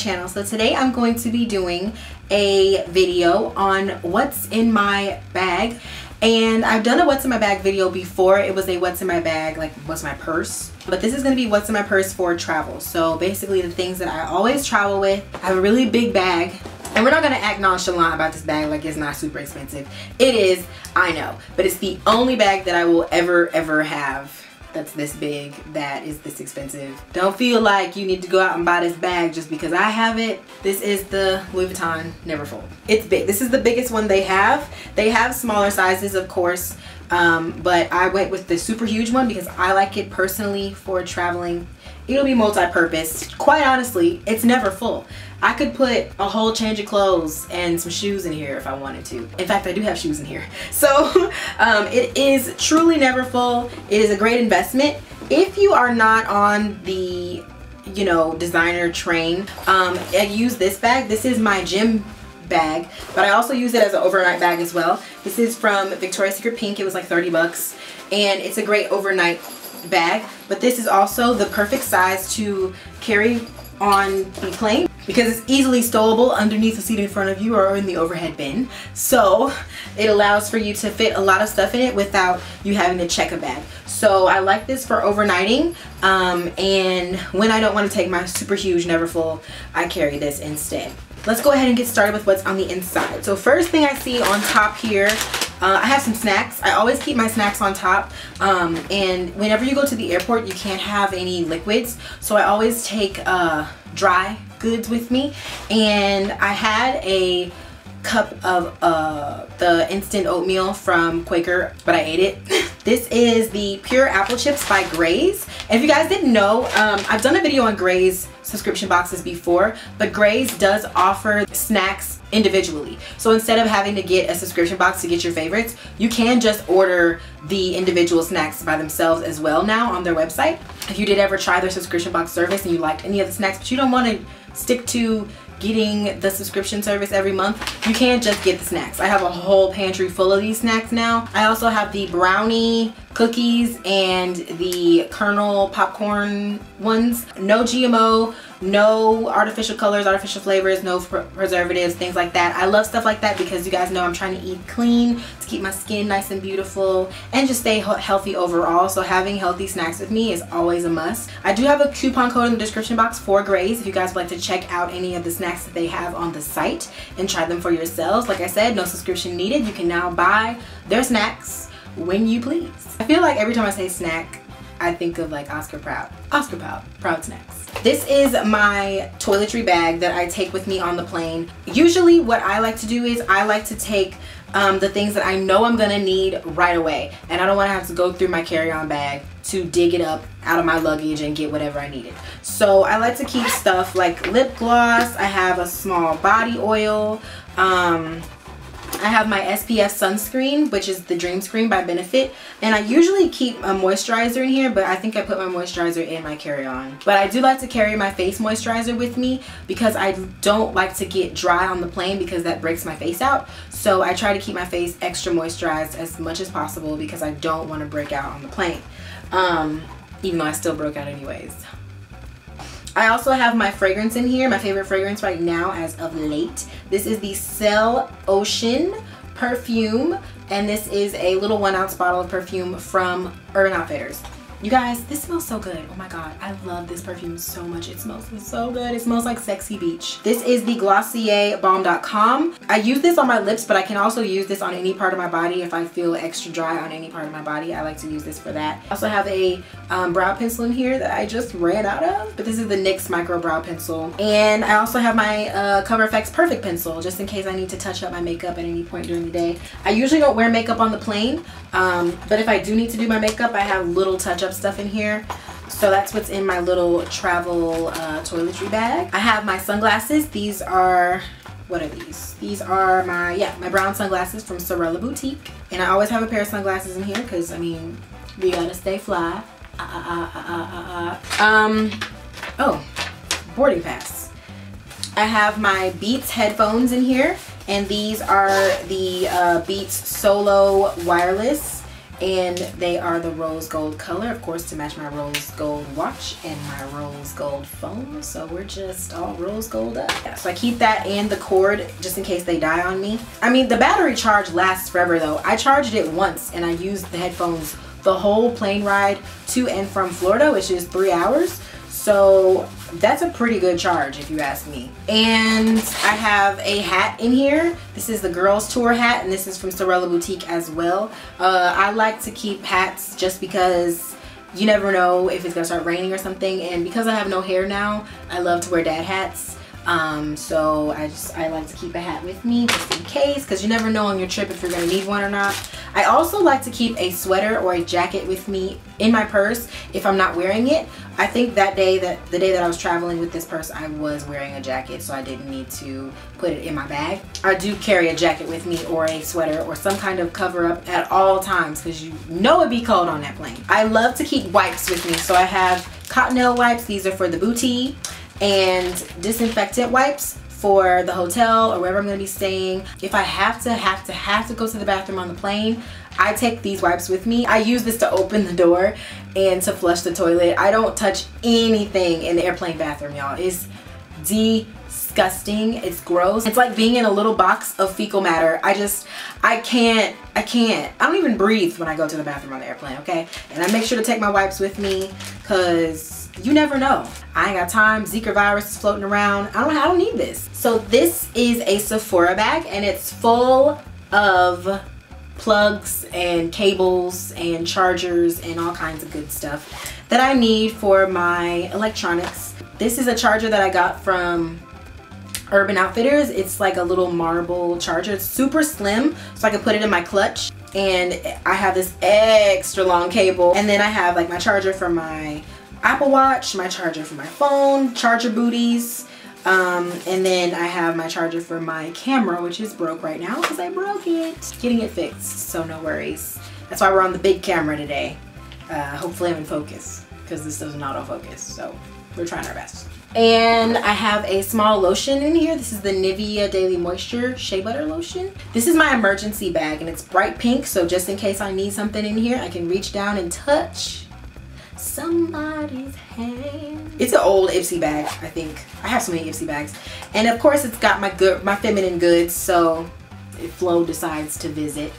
channel. So today I'm going to be doing a video on what's in my bag. And I've done a what's in my bag video before. It was a what's in my bag, like what's my purse. But this is gonna be what's in my purse for travel. So basically the things that I always travel with. I have a really big bag. And we're not gonna act nonchalant about this bag like it's not super expensive. It is, I know. But it's the only bag that I will ever, ever have that's this big that is this expensive. Don't feel like you need to go out and buy this bag just because I have it. This is the Louis Vuitton Neverfull it's big. This is the biggest one they have. They have smaller sizes of course um, but I went with the super huge one because I like it personally for traveling. It'll be multi-purpose. Quite honestly it's never full I could put a whole change of clothes and some shoes in here if I wanted to. In fact, I do have shoes in here. So um, it is truly never full. It is a great investment. If you are not on the, you know, designer train, um, I use this bag. This is my gym bag, but I also use it as an overnight bag as well. This is from Victoria's Secret Pink. It was like 30 bucks and it's a great overnight bag, but this is also the perfect size to carry on the plane because it's easily stowable underneath the seat in front of you or in the overhead bin. So it allows for you to fit a lot of stuff in it without you having to check a bag. So I like this for overnighting um, and when I don't want to take my super huge Neverfull, I carry this instead. Let's go ahead and get started with what's on the inside. So first thing I see on top here uh, I have some snacks. I always keep my snacks on top. Um, and whenever you go to the airport, you can't have any liquids. So I always take uh, dry goods with me. And I had a cup of uh, the instant oatmeal from Quaker, but I ate it. this is the Pure Apple Chips by. And if you guys didn't know, um, I've done a video on Graze subscription boxes before, but Graze does offer snacks individually. So instead of having to get a subscription box to get your favorites, you can just order the individual snacks by themselves as well now on their website. If you did ever try their subscription box service and you liked any of the snacks, but you don't want to stick to getting the subscription service every month, you can't just get the snacks. I have a whole pantry full of these snacks now. I also have the brownie cookies and the kernel popcorn ones. No GMO, no artificial colors, artificial flavors, no preservatives, things like that. I love stuff like that because you guys know I'm trying to eat clean to keep my skin nice and beautiful and just stay healthy overall. So having healthy snacks with me is always a must. I do have a coupon code in the description box for Graze if you guys would like to check out any of the snacks that they have on the site and try them for yourselves. Like I said, no subscription needed. You can now buy their snacks when you please. I feel like every time I say snack, I think of like Oscar Proud. Oscar Proud, Proud Snacks. This is my toiletry bag that I take with me on the plane. Usually what I like to do is I like to take um, the things that I know I'm gonna need right away. And I don't wanna have to go through my carry-on bag to dig it up out of my luggage and get whatever I needed. So I like to keep stuff like lip gloss. I have a small body oil. Um, I have my SPF sunscreen, which is the Dream Screen by Benefit. And I usually keep a moisturizer in here, but I think I put my moisturizer in my carry-on. But I do like to carry my face moisturizer with me because I don't like to get dry on the plane because that breaks my face out. So I try to keep my face extra moisturized as much as possible because I don't want to break out on the plane. Um, even though I still broke out anyways. I also have my fragrance in here, my favorite fragrance right now as of late. This is the Cell Ocean perfume and this is a little one ounce bottle of perfume from Urban Outfitters. You guys, this smells so good. Oh my god, I love this perfume so much. It smells so good. It smells like sexy beach. This is the Glossier Balm Dotcom. I use this on my lips, but I can also use this on any part of my body if I feel extra dry on any part of my body. I like to use this for that. I also have a um, brow pencil in here that I just ran out of, but this is the NYX Micro Brow Pencil. And I also have my uh, Cover FX Perfect Pencil, just in case I need to touch up my makeup at any point during the day. I usually don't wear makeup on the plane, um, but if I do need to do my makeup, I have little touch-up stuff in here. So that's what's in my little travel uh, toiletry bag. I have my sunglasses. These are, what are these? These are my, yeah, my brown sunglasses from Sorella Boutique. And I always have a pair of sunglasses in here because, I mean, we gotta stay fly. Uh, uh, um, oh, boarding pass. I have my Beats headphones in here. And these are the uh, Beats Solo Wireless and they are the rose gold color of course to match my rose gold watch and my rose gold phone. So we're just all rose gold up. Yeah, so I keep that and the cord just in case they die on me. I mean the battery charge lasts forever though. I charged it once and I used the headphones the whole plane ride to and from Florida which is three hours. So that's a pretty good charge if you ask me. And I have a hat in here. This is the girls tour hat and this is from Sorella Boutique as well. Uh, I like to keep hats just because you never know if it's gonna start raining or something and because I have no hair now I love to wear dad hats um, so I just I like to keep a hat with me just in case because you never know on your trip if you're gonna need one or not I also like to keep a sweater or a jacket with me in my purse if I'm not wearing it. I think that day that the day that I was traveling with this purse I was wearing a jacket so I didn't need to put it in my bag. I do carry a jacket with me or a sweater or some kind of cover up at all times because you know it'd be cold on that plane. I love to keep wipes with me so I have cottonelle wipes. These are for the booty and disinfectant wipes for the hotel or wherever I'm gonna be staying. If I have to, have to, have to go to the bathroom on the plane, I take these wipes with me. I use this to open the door and to flush the toilet. I don't touch anything in the airplane bathroom, y'all. It's disgusting. It's gross. It's like being in a little box of fecal matter. I just, I can't, I can't. I don't even breathe when I go to the bathroom on the airplane, okay? And I make sure to take my wipes with me because you never know. I ain't got time. Zika virus is floating around. I don't, I don't need this. So this is a Sephora bag and it's full of plugs and cables and chargers and all kinds of good stuff that I need for my electronics. This is a charger that I got from Urban Outfitters. It's like a little marble charger. It's super slim so I can put it in my clutch and I have this extra long cable and then I have like my charger for my Apple Watch, my charger for my phone, charger booties, um, and then I have my charger for my camera, which is broke right now because I broke it. Getting it fixed, so no worries. That's why we're on the big camera today. Uh, hopefully I'm in focus because this doesn't autofocus, so we're trying our best. And I have a small lotion in here. This is the Nivea Daily Moisture Shea Butter Lotion. This is my emergency bag and it's bright pink, so just in case I need something in here, I can reach down and touch somebody's hand. It's an old Ipsy bag, I think. I have so many Ipsy bags. And of course it's got my good, my feminine goods, so if Flo decides to visit.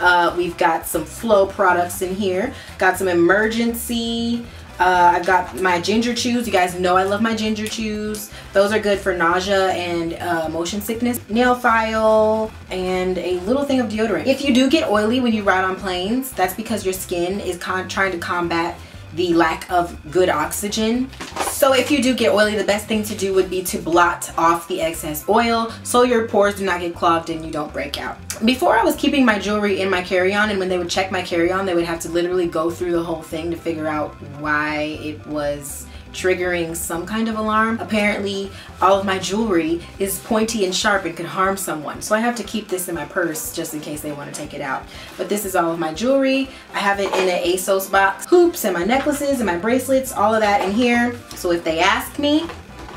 Uh, we've got some Flo products in here. Got some emergency. Uh, I've got my ginger chews. You guys know I love my ginger chews. Those are good for nausea and uh, motion sickness. Nail file and a little thing of deodorant. If you do get oily when you ride on planes, that's because your skin is trying to combat the lack of good oxygen. So if you do get oily, the best thing to do would be to blot off the excess oil so your pores do not get clogged and you don't break out. Before I was keeping my jewelry in my carry-on and when they would check my carry-on, they would have to literally go through the whole thing to figure out why it was triggering some kind of alarm. Apparently, all of my jewelry is pointy and sharp and could harm someone. So I have to keep this in my purse just in case they want to take it out. But this is all of my jewelry. I have it in an ASOS box. Hoops and my necklaces and my bracelets, all of that in here. So if they ask me,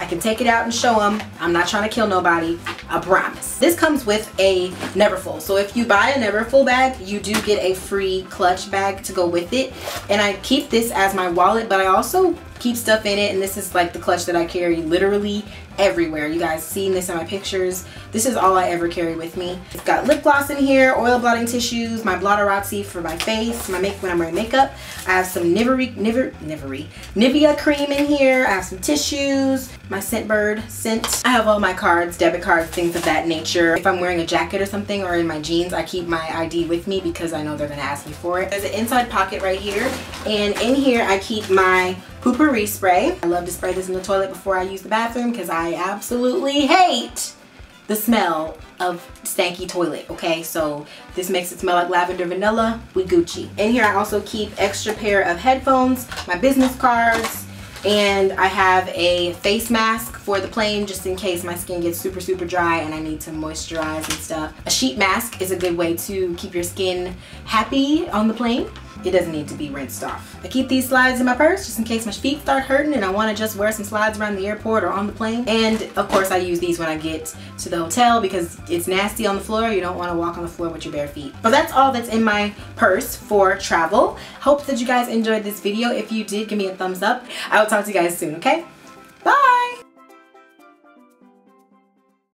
I can take it out and show them. I'm not trying to kill nobody. I promise. This comes with a Neverfull. So if you buy a Neverfull bag, you do get a free clutch bag to go with it. And I keep this as my wallet, but I also keep stuff in it and this is like the clutch that I carry literally everywhere. You guys seen this in my pictures. This is all I ever carry with me. It's got lip gloss in here oil blotting tissues my blotterazzi for my face my make when I'm wearing makeup. I have some Niverie Niver Niverie Nivea cream in here. I have some tissues my Scentbird scent I have all my cards debit cards things of that nature if I'm wearing a jacket or something or in my jeans I keep my ID with me because I know they're gonna ask me for it there's an inside pocket right here and in here I keep my Poo-Pourri spray. I love to spray this in the toilet before I use the bathroom because I absolutely hate the smell of stanky toilet, okay? So this makes it smell like lavender vanilla. We Gucci. In here I also keep extra pair of headphones, my business cards, and I have a face mask for the plane just in case my skin gets super super dry and I need to moisturize and stuff. A sheet mask is a good way to keep your skin happy on the plane it doesn't need to be rinsed off. I keep these slides in my purse just in case my feet start hurting and I want to just wear some slides around the airport or on the plane. And of course I use these when I get to the hotel because it's nasty on the floor. You don't want to walk on the floor with your bare feet. But that's all that's in my purse for travel. Hope that you guys enjoyed this video. If you did, give me a thumbs up. I will talk to you guys soon, okay? Bye!